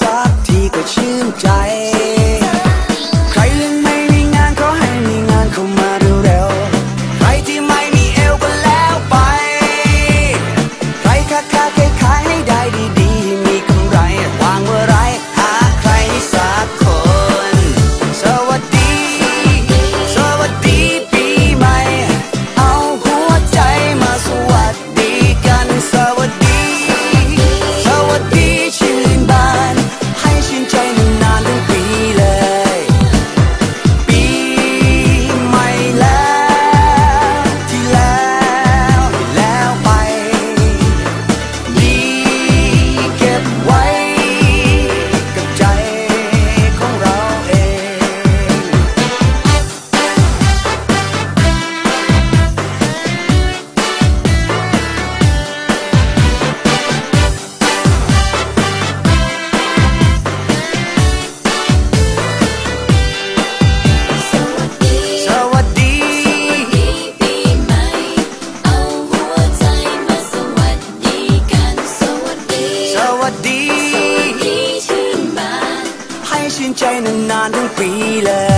สักทีก็ชื่นใจ shining, shining, non-feeling.